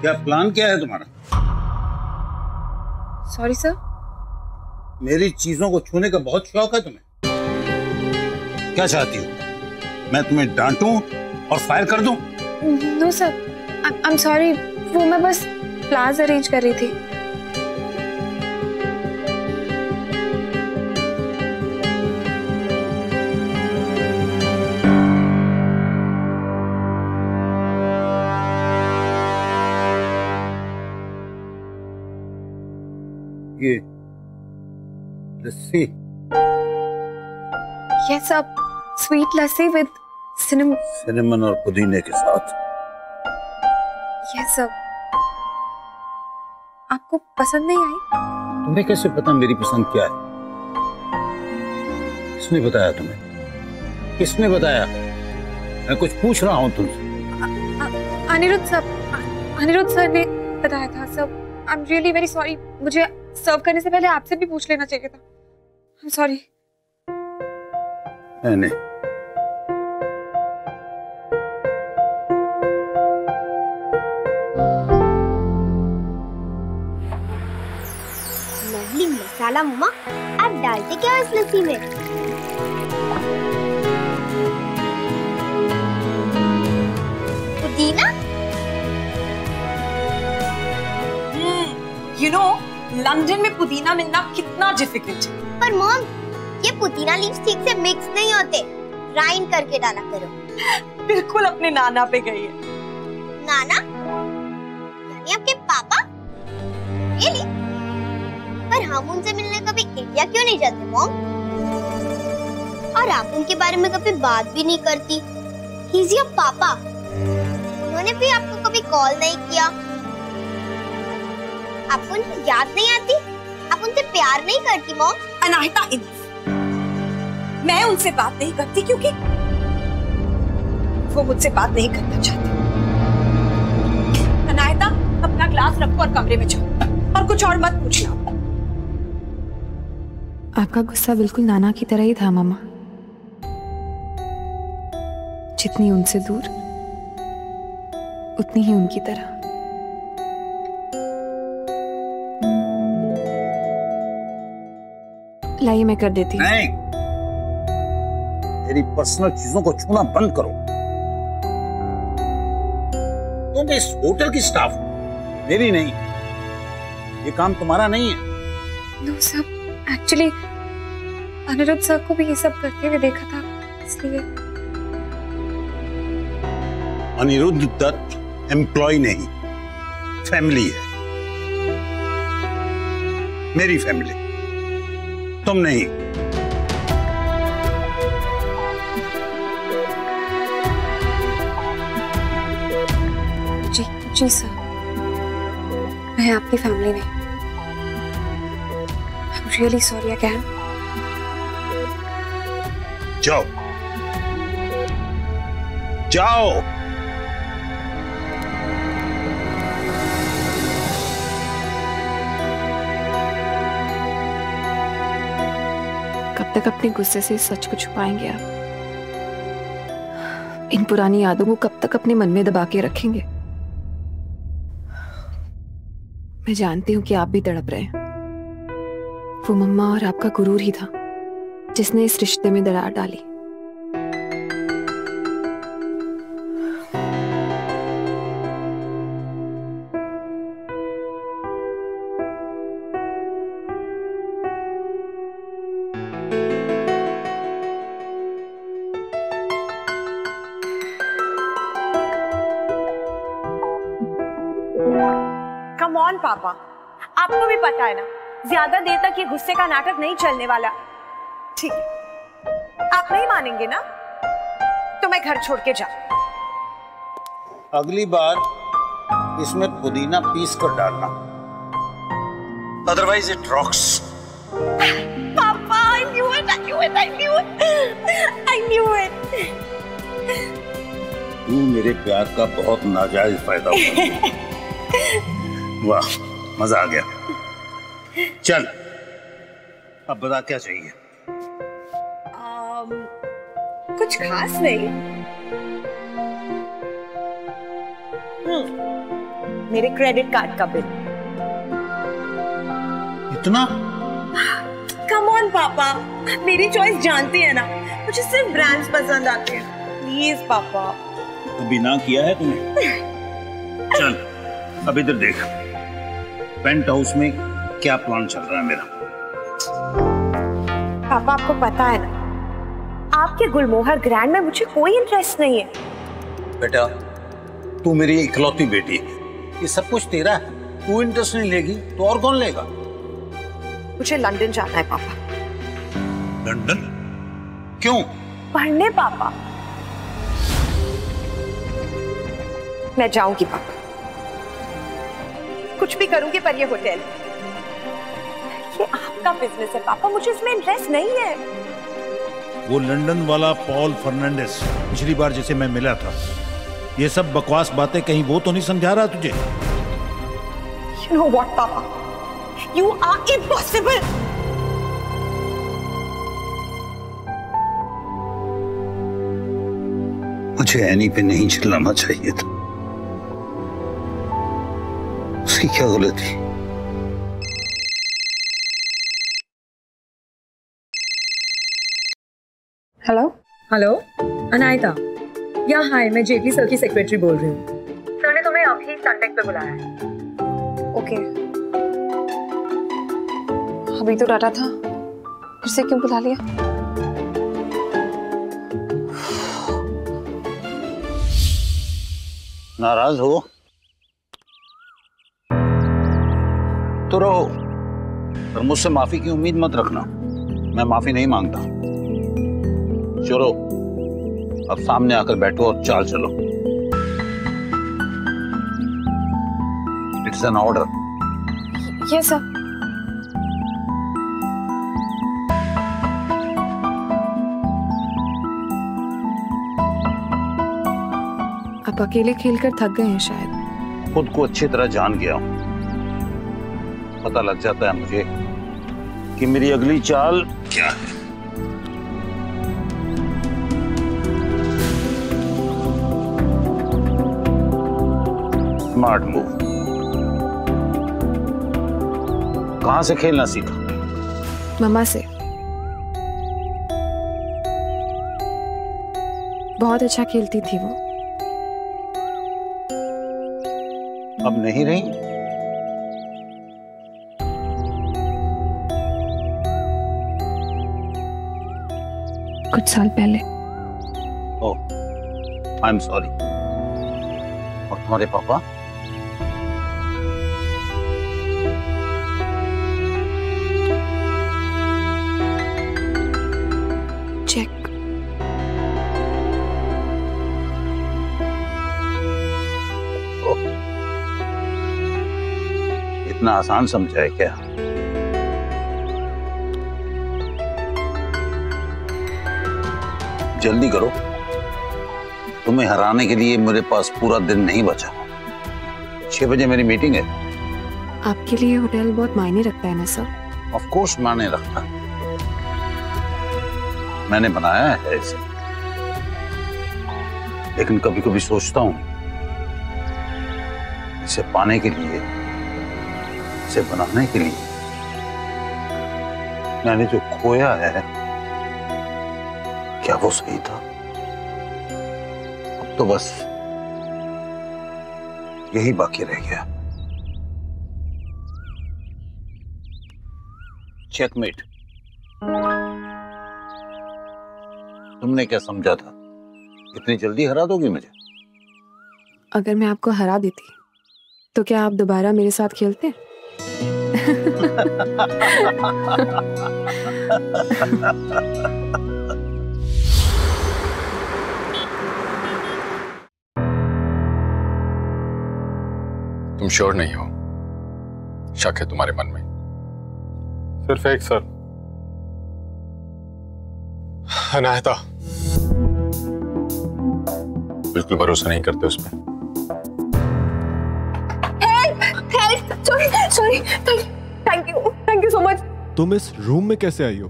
क्या प्लान क्या है तुम्हारा? सॉरी सर मेरी चीज़ों को छूने का बहुत शौक है तुम्हें। क्या चाहती हो? मैं तुम्हें डांटूं और फायर कर दूँ? No sir I am sorry वो मैं बस प्लाज अरेंज कर रही थी। ये lassi yes sir sweet lassi with cinnamon cinnamon और पुदीने के साथ। यस सर आपको पसंद नहीं आई? तुम्हें कैसे पता मेरी पसंद क्या है? किसने बताया तुम्हें? किसने बताया? मैं कुछ पूछ रहा हूँ तुमसे। अनिरुद्ध सर अनिरुद्ध सर ने बताया था sir I am really very sorry मुझे सर्व करने से पहले आपसे भी पूछ लेना चाहिए था। सॉरी लवली मसाला मम्मा आप डालते क्या हो इस लस्सी में? पुदीना यू नो। लंदन में पुदीना मिलना कितना डिफ़िकल्ट पर मॉम ये पुदीना लीव्स ठीक से मिक्स नहीं होते। ग्राइंड करके डाला करो। बिल्कुल अपने नाना पे गई है। नाना? यानी आपके पापा? रियली पर हम उनसे मिलने कभी इंडिया क्यों नहीं जाते मॉम? और आप उनके बारे में कभी बात भी नहीं करती। ही इज़ योर पापा उन्होंने भी आपको कभी कॉल नहीं किया। आपको उनकी याद नहीं आती? आप उनसे प्यार नहीं करती मॉम अनाहिता इनफ। मैं उनसे बात नहीं करती क्योंकि वो मुझसे बात नहीं करना चाहती। अनाहिता अपना ग्लास रखो और कमरे में जाओ। और कुछ और मत पूछना। आपका गुस्सा बिल्कुल नाना की तरह ही था मामा। जितनी उनसे दूर उतनी ही उनकी तरह। लाइए मैं कर देती हूँ। मेरी पर्सनल चीज़ों को छूना बंद करो। तुम इस होटल की स्टाफ मेरी नहीं। ये काम तुम्हारा नहीं है। No sir actually Anirudh sir को भी ये सब करते हुए देखा था इसलिए। अनिरुद्ध दत्त एम्प्लॉय नहीं। फैमिली है। मेरी फैमिली तुम नहीं। जी जी सर। मैं आपकी फैमिली नहीं। I am really sorry again जाओ। जाओ। तक अपने गुस्से से सच को छुपाएँगे आप। इन पुरानी यादों को कब तक अपने मन में दबा के रखेंगे? मैं जानती हूँ कि आप भी तड़प रहे हैं। वो मम्मा और आपका गुरूर ही था, जिसने इस रिश्ते में दरार डाली। कम ऑन पापा। आपको भी पता है ना ज़्यादा देर तक ये गुस्से का नाटक नहीं चलने वाला। ठीक है। आप नहीं मानेंगे ना? तो मैं घर छोड़ के जा अगली बार इसमें पुदीना पीस कर डालना। अदरवाइज़ इट रॉक्स पापा I knew it I knew it I knew it I knew it तू मेरे प्यार का बहुत नाजायज फ़ायदा उठा वाह मज़ा आ गया। चल। अब बता क्या चाहिए? कुछ खास नहीं। हम्म, मेरे क्रेडिट कार्ड का बिल। इतना? कम ऑन पापा। मेरी चॉइस जानती है ना। मुझे सिर्फ़ ब्रांड्स पसंद आते हैं। प्लीज़ पापा। कभी ना किया है तूने? चल अब इधर देख। पेंट हाउस में क्या प्लान चल रहा है मेरा? पापा आपको पता है ना आपके गुलमोहर ग्रैंड में मुझे कोई इंटरेस्ट नहीं है। बेटा तू मेरी इकलौती बेटी है। ये सब कुछ तेरा है। तू इंटरेस्ट नहीं लेगी तो और कौन लेगा? मुझे लंदन जाना है पापा। लंदन? क्यों? पढ़ने पापा। मैं जाऊँगी पापा। कुछ भी करूँगी पर ये होटल। ये आपका बिज़नेस है पापा मुझे इसमें इंटरेस्ट नहीं है। वो लंदन वाला पॉल फर्नांडिस पिछली बार जिसे मैं मिला था। ये सब बकवास बातें कहीं वो तो नहीं समझा रहा तुझे? You know what, Papa? You are impossible. मुझे एनी पे नहीं चिल्लाना चाहिए था। उसकी क्या गलती हेलो हेलो अनायता। या हाय मैं जेटली सर की सेक्रेटरी बोल रही हूँ। सर ने तुम्हें अभी सनटेक पे बुलाया है। ओके अभी तो डाटा था। फिर से क्यों बुला लिया? नाराज़ हो? तो रहो। पर मुझसे माफ़ी की उम्मीद मत रखना। मैं माफ़ी नहीं माँगता। चलो अब सामने आकर बैठो और चाल चलो। इट्स एन ऑर्डर ये सर आप अकेले खेलकर थक गए हैं शायद। खुद को अच्छी तरह जान गया हूँ। पता लग जाता है मुझे कि मेरी अगली चाल क्या है। स्मार्ट मूव कहाँ से खेलना सीखा? मम्मा से। बहुत अच्छा खेलती थी वो। अब नहीं रही? कुछ साल पहले। ओह आई एम सॉरी और तुम्हारे पापा? चेक इतना आसान समझा है क्या? जल्दी करो। तुम्हें हराने के लिए मेरे पास पूरा दिन नहीं बचा। छह बजे मेरी मीटिंग है। आपके लिए होटल बहुत मायने रखता है ना सर? ऑफ़ कोर्स माने रखता। है मैंने बनाया है इसे। लेकिन कभी कभी सोचता हूँ इसे पाने के लिए इसे बनाने के लिए मैंने जो खोया है क्या वो सही था अब तो बस यही बाकी रह गया चेकमेट तुमने क्या समझा था इतनी जल्दी हरा दोगी मुझे अगर मैं आपको हरा देती तो क्या आप दोबारा मेरे साथ खेलते तुम श्योर नहीं हो। शक है तुम्हारे मन में। सिर्फ़ एक सर अनायता बिल्कुल भरोसा नहीं करते उस पर sorry sorry thank you thank you so much तुम इस रूम में कैसे आई हो?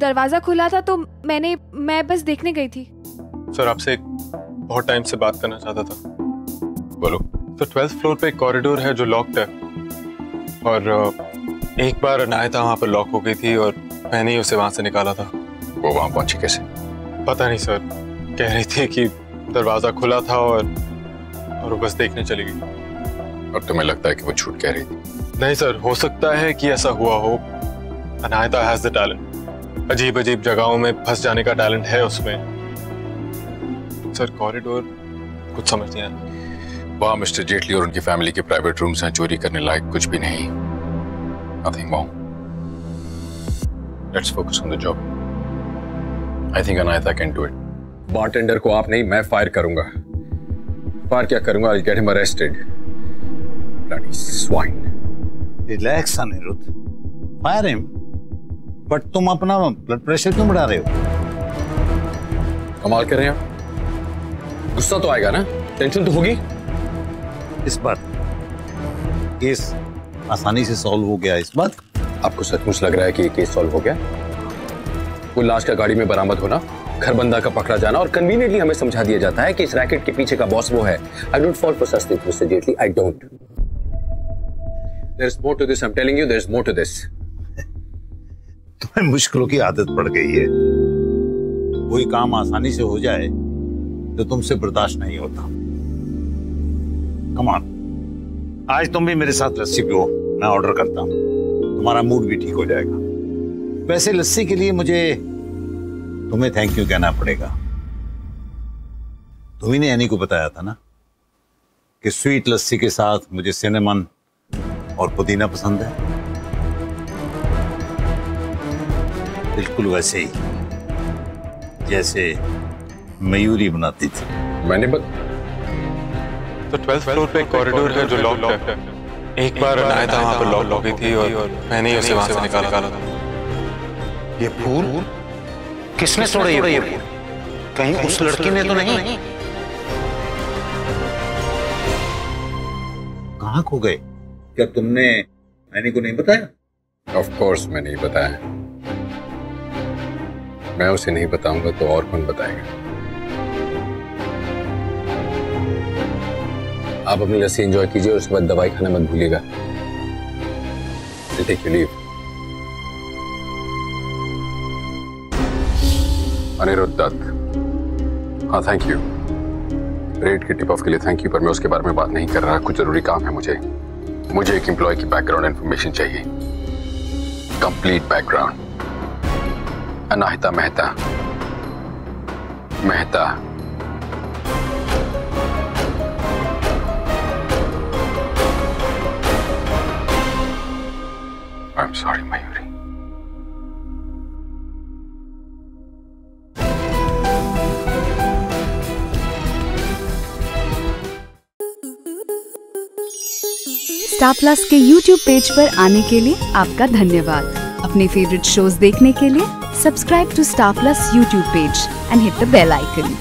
दरवाज़ा खुला था तो मैंने मैं बस देखने गई थी। सर आपसे बहुत टाइम से बात करना चाहता था। बोलो। तो ट्वेल्थ फ्लोर पे एक कॉरिडोर है जो लॉक्ड है। और एक बार अनायता वहाँ पर लॉक हो गई थी और मैंने ही उसे वहाँ से निकाला था। वो वहाँ पहुँची कैसे? पता नहीं सर कह रही थी कि दरवाज़ा खुला था और और वो बस देखने चली गई। और तुम्हें लगता है कि वो झूठ कह रही थी? नहीं सर हो सकता है कि ऐसा हुआ हो। अनायता हैज़ द टैलेंट अजीब अजीब जगहों में फंस जाने का टैलेंट है उसमें। सर कॉरिडोर कुछ समझ नहीं आया वहाँ मिस्टर जेटली और उनकी फैमिली के प्राइवेट रूम्स हैं चोरी करने लायक कुछ भी नहीं। Nothing mom let's focus on the job I think Anaita can do it bartender को आप नहीं मैं फायर करूँगा। फायर क्या करूँगा? I get him arrested bloody swine relax Anirudh fire him but तुम अपना ब्लड प्रेशर क्यों बढ़ा रहे हो? कमाल कर रहे हैं आप। गुस्सा तो आएगा ना? टेंशन तो होगी। इस बार केस आसानी से सॉल्व हो गया इस बार आपको सचमुच लग रहा है कि ये केस सॉल्व हो गया? वो लाश का गाड़ी में बरामद होना घर बंदा का पकड़ा जाना और कन्वीनियंटली हमें समझा दिया जाता है कि इस रैकेट के पीछे का बॉस वो है। I don't fall for things mister Jaitley I don't there is more to this I am telling you there is more to this तुम्हें मुश्किलों की आदत पड़ गई है। कोई काम आसानी से हो जाए तो तुमसे बर्दाश्त नहीं होता। कमान आज तुम भी मेरे साथ लस्सी पियो। मैं ऑर्डर करता हूँ। तुम्हारा मूड भी ठीक हो जाएगा। वैसे लस्सी के लिए मुझे तुम्हें थैंक यू कहना पड़ेगा। तुम्ही ने एनी को बताया था ना? कि स्वीट लस्सी के साथ मुझे सिनेमन और पुदीना पसंद है। बिल्कुल वैसे ही। जैसे मयूरी बनाती थी। मैंने बत... तो ट्वेल्थ फ्लोर पे एक कॉरिडोर है जो लॉक्ड है। एक बार अनायता वहाँ पर लॉक हो गई थी और मैंने ही उसे वहाँ से निकाल। निकाला। था ये फूल? किसने तोड़े ये फूल? कहीं उस लड़की ने तो नहीं। कहाँ खो गए? क्या तुमने मैंने को नहीं बताया? ऑफ़ कोर्स मैं नहीं बताया। मैं उसे नहीं बताऊँगा तो और कौन बताएगा? आप अपनी लस्सी एंजॉय कीजिए और उसके बाद दवाई खाना मत भूलिएगा। Take you leave Anirudh Dutt. हाँ थैंक यू रेड के टिप ऑफ़ के लिए थैंक यू पर मैं उसके बारे में बात नहीं कर रहा। कुछ ज़रूरी काम है मुझे। मुझे एक एम्प्लॉय की बैकग्राउंड इन्फॉर्मेशन चाहिए। Complete background Anahita Mehta. Mehta. Sorry Mayuri Star Plus के यूट्यूब पेज पर आने के लिए आपका धन्यवाद। अपने फेवरेट शोज़ देखने के लिए subscribe to Star Plus YouTube page and hit the bell icon